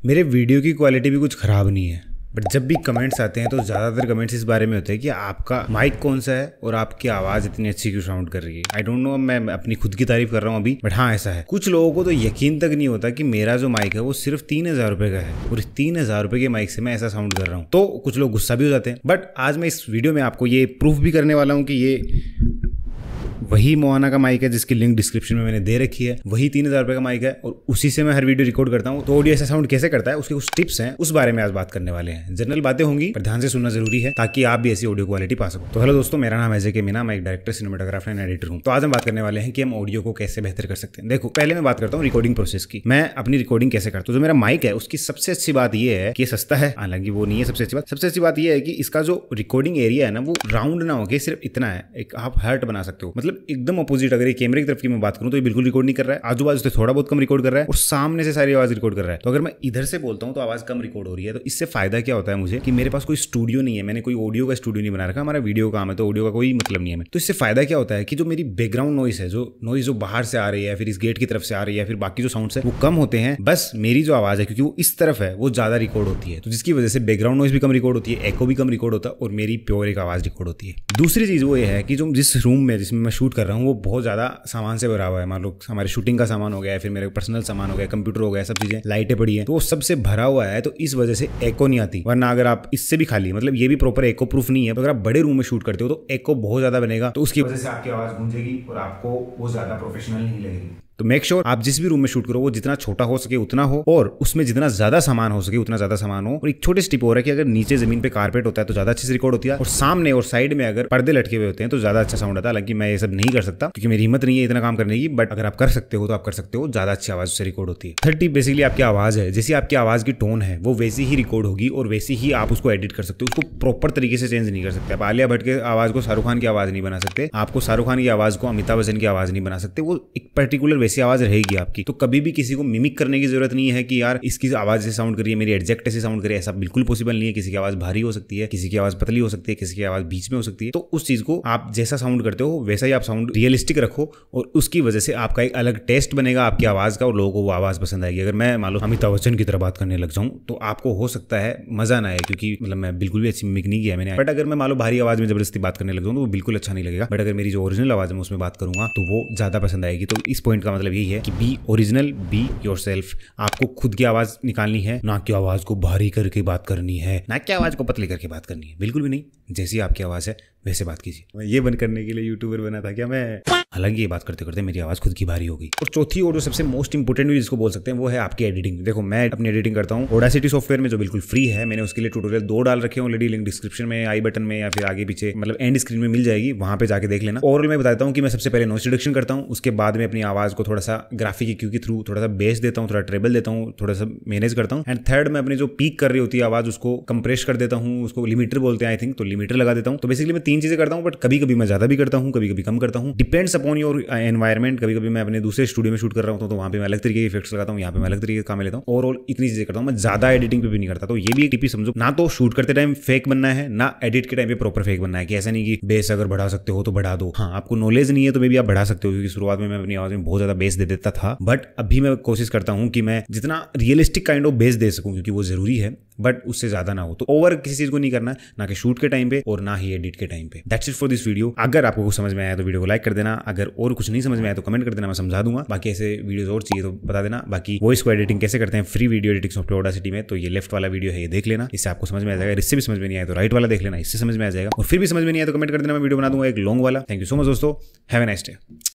मेरे वीडियो की क्वालिटी भी कुछ ख़राब नहीं है बट जब भी कमेंट्स आते हैं तो ज़्यादातर कमेंट्स इस बारे में होते हैं कि आपका माइक कौन सा है और आपकी आवाज़ इतनी अच्छी क्यों साउंड कर रही है। आई डोंट नो मैं अपनी खुद की तारीफ़ कर रहा हूँ अभी बट हाँ ऐसा है। कुछ लोगों को तो यकीन तक नहीं होता कि मेरा जो माइक है वो सिर्फ़ तीन हज़ार रुपये का है, और इस तीन हज़ार रुपये के माइक से मैं ऐसा साउंड कर रहा हूँ। तो कुछ लोग गुस्सा भी हो जाते हैं बट आज मैं इस वीडियो में आपको ये प्रूफ भी करने वाला हूँ कि ये वही मोहाना का माइक है, जिसकी लिंक डिस्क्रिप्शन में मैंने दे रखी है। वही तीन हज़ार रुपए का माइक है और उसी से मैं हर वीडियो रिकॉर्ड करता हूँ। तो ऑडियो ऐसा साउंड कैसे करता है, उसके कुछ टिप्स हैं, उस बारे में आज बात करने वाले हैं। जनरल बातें होंगी, पर ध्यान से सुनना ज़रूरी है, ताकि आप भी ऐसी ऑडियो क्वालिटी पा सको। तो हेलो दोस्तों, मेरा नाम है के मीना, मैं एक डायरेक्टर सिनेमाटोग्राफर एंड एडिटर हूँ। तो आज हम बात करने वाले हैं कि हम ऑडियो को कैसे बेहतर कर सकते हैं। देखो, पहले मैं बात करता हूँ रिकॉर्डिंग प्रोसेस की। मैं अपनी रिकॉर्डिंग कैसे करता हूँ? जो मेरा माइक है, उसकी सबसे अच्छी बात यह है कि सस्ता है। हालाँकि वो नहीं है सबसे अच्छी बात। सबसे अच्छी बात यह है कि इसका जो रिकॉर्डिंग एरिया है ना, वो राउंड ना हो सिर्फ़ इतना है। एक आप हर्ट बना सकते हो। मतलब एकदम अपोजिट अगर ये कैमरे की तरफ़ की मैं बात करूँ तो ये बिल्कुल रिकॉर्ड नहीं कर रहा है। आजू बाजू से थोड़ा बहुत कम रिकॉर्ड कर रहा है और सामने से सारी आवाज़ रिकॉर्ड कर रहा है। तो अगर मैं इधर से बोलता हूँ तो आवाज़ कम रिकॉर्ड हो रही है। तो इससे फ़ायदा क्या होता है मुझे कि मेरे पास कोई स्टूडियो नहीं है। मैंने कोई ऑडियो का स्टूडियो नहीं बना रखा। हमारा वीडियो काम है तो ऑडियो का कोई मतलब नहीं है। तो इससे फ़ायदा क्या होता है कि जो मेरी बैकग्राउंड नॉइस है, जो नॉइस जो बाहर से आ रही है, फिर इस गेट की तरफ़ से आ रही है, फिर बाकी जो साउंड है, वो कम होते हैं। बस मेरी जो आवाज़ है, क्योंकि वो इस तरफ़ है, वो ज़्यादा रिकॉर्ड होती है। तो जिसकी वजह से बैकग्राउंड नॉइस भी कम रिकॉर्ड होती है एको भी कम रिकॉर्ड होता है और मेरी प्योर एक आवाज़ रिकॉर्ड होती है। दूसरी चीज़ वो ये है कि जो जिस रूम में, जिसमें मैं शूट कर रहा हूँ, वो बहुत ज़्यादा सामान से भरा हुआ है। मान लो, हमारे शूटिंग का सामान हो गया है फिर मेरे पर्सनल सामान हो गया कंप्यूटर हो गया, सब चीज़ें, लाइटें पड़ी है तो वो सबसे भरा हुआ है तो इस वजह से एको नहीं आती। वरना अगर आप इससे भी खाली मतलब ये भी प्रॉपर एको प्रूफ नहीं है अगर आप बड़े रूम में शूट करते हो तो एको बहुत ज़्यादा बनेगा तो उसकी वजह से आपकी आवाज़ गूंजेगी और आपको वो ज़्यादा प्रोफेशनल नहीं लगेगी। तो मेक श्योर sure आप जिस भी रूम में शूट करो, वो जितना छोटा हो सके उतना हो और उसमें जितना ज़्यादा सामान हो सके, उतना ज़्यादा सामान हो। और एक छोटी स्टिप हो रहा है कि अगर नीचे ज़मीन पे कारपेट होता है तो ज़्यादा अच्छे से रिकॉर्ड होती है और सामने और साइड में अगर पर्दे लटके हुए होते हैं तो ज़्यादा अच्छा साउंड आता है। हालाँकि मैं ये सब नहीं कर सकता क्योंकि मेरी हिम्मत नहीं है इतना काम करने की बट अगर आप कर सकते हो तो आप कर सकते हो, ज़्यादा अच्छी आवाज़ से रिकॉर्ड होती है। थर्टी बेसिकली आपकी आवाज़ है। जैसी आपकी आवाज़ की टोन है, वो वैसी ही रिकॉर्ड होगी और वैसी ही आप उसको एडिट कर सकते हो। उसको प्रॉपर तरीके से चेंज नहीं कर सकते। आप आलिया भट्ट के आवाज़ को शाहरुख खान की आवाज़ नहीं बना सकते। आपको शाहरुख खान की आवाज़ को अमिताभ बच्चन की आवाज़ नहीं बना सकते। वो एक पर्टिकुलर वैसी आवाज़ रहेगी आपकी। तो कभी भी किसी को मिमिक करने की ज़रूरत नहीं है कि यार, इसकी आवाज़ से साउंड करिए, मेरी एडजेक्ट ऐसे साउंड करिए, ऐसा बिल्कुल पॉसिबल नहीं है। किसी की आवाज़ भारी हो सकती है, किसी की आवाज़ पतली हो सकती है, किसी की आवाज़ बीच में हो सकती है। तो उस चीज़ को आप जैसा साउंड करते हो, वैसा ही आप साउंड रियलिस्टिक रखो और उसकी वजह से आपका एक अलग टेस्ट बनेगा आपकी आवाज़ का और लोगों को वो आवाज़ पसंद आएगी। अगर मैं मान लो अमिताभ बच्चन की तरह बात करने लग जाऊँ तो आपको हो सकता है मज़ा ना आए क्योंकि मतलब मैं बिल्कुल भी अच्छी मिमिक नहीं किया मैंने। बट अगर मैं मान लो भारी आवाज़ में ज़बरदस्ती बात करने लग जाऊँ तो वो बिल्कुल अच्छा नहीं लगेगा। बट अगर मेरी जो ओरिजिनल आवाज़ है उसमें बात करूँगा तो वो ज़्यादा पसंद आएगी। तो इस पॉइंट मतलब यही है कि बी ओरिजिनल बी योर आपको खुद की आवाज़ निकालनी है, ना की आवाज़ को भारी करके बात करनी है। ना की आवाज़ को पतली करके बात करनी है। बिल्कुल भी नहीं। जैसी आपकी आवाज़ है वैसे बात कीजिए। मैं ये बंद करने के लिए यूट्यूबर बना था क्या मैं? हालाँकि ये बात करते करते मेरी आवाज़ खुद की भारी हो गई। और चौथी और जो सबसे मोस्ट इंपोर्टेंट भी जिसको बोल सकते हैं वो है आपकी एडिटिंग देखो मैं अपनी एडिटिंग करता हूँ। ओडासिटी सॉफ्टवेयर में जो बिल्कुल फ्री है मैंने उसके लिए ट्यूटोरियल दो डाल रखे हैं। ऑलरेडी लिंक डिस्क्रिप्शन में आई बटन में या फिर आगे पीछे मतलब एंड स्क्रीन में मिल जाएगी। वहाँ पे जाके देख लेना। और मैं बताता हूँ कि मैं सबसे पहले नॉइस रिडक्शन करता हूँ। उसके बाद में अपनी आवाज़ को थोड़ा सा ग्राफिक क्यू के थ्रू थोड़ा सा बेस देता हूँ थोड़ा ट्रेबल देता हूँ थोड़ा सा मैनेज करता हूँ। एंड थर्ड मैं अपनी जो पीक कर रही होती है आवाज़ उसको कंप्रेस कर देता हूँ। उसको लिमिटर बोलते हैं आई थिंक तो लिमिटर लगा देता हूँ। तो बेसिकली मैं तीन चीज़ें करता हूँ बट कभी कभी मैं ज़्यादा भी करता हूँ कभी कभी कम करता हूँ। डिपेंड्स अपॉन योर एनवायरमेंट कभी कभी मैं अपने दूसरे स्टूडियो में शूट कर रहा हूँ तो वहाँ पे मैं अलग तरीके के इफेक्ट्स लगाता हूँ, यहाँ पे मैं अलग तरीके का काम लेता हूँ। ओवरऑल इतनी चीज़ें करता हूँ, मैं ज़्यादा एडिटिंग पे भी नहीं करता। तो ये भी एक टिपी समझो, ना तो शूट करते टाइम फेक बनना है, ना एडिट के टाइम पे प्रॉपर फेक बनना है, कि ऐसा नहीं कि बेस अगर बढ़ा सकते हो तो बढ़ा दो। हाँ आपको नॉलेज नहीं है तो मे भी आप बढ़ा सकते हो, क्योंकि शुरुआत में मैं अपनी आवाज़ में बहुत ज़्यादा बेस दे देता था। बट अभी मैं कोशिश करता हूँ कि मैं जितना रियलिस्टिक काइंड ऑफ़ बेस दे सकूँ, क्योंकि वो ज़रूरी है। बट उससे ज़्यादा ना हो। तो ओवर किसी चीज़ को नहीं करना, ना कि शूट के टाइम पे और ना ही एडिट के टाइम पे। That's it for this video अगर आपको कुछ समझ में आया तो वीडियो को लाइक कर देना। अगर और कुछ नहीं समझ में आया तो कमेंट कर देना, मैं समझा दूँगा। बाकी ऐसे वीडियोस और चाहिए तो बता देना। बाकी वॉइस को एडिटिंग कैसे करते हैं? फ्री वीडियो एडिटिंग सॉफ्टवेयर सिटी में। तो ये लेफ़्ट वाला वीडियो है, ये देख लेना। इससे आपको समझ में आ जाएगा। इससे भी समझ में नहीं आया तो राइट वाला देख लेना। इससे समझ में आ जाएगा। और फिर भी समझ में नहीं आया तो कमेंट कर देना। मैं वीडियो बना दूँगा एक लॉन्ग वाला। थैंक यू सो मच दोस्तों। Have a nice day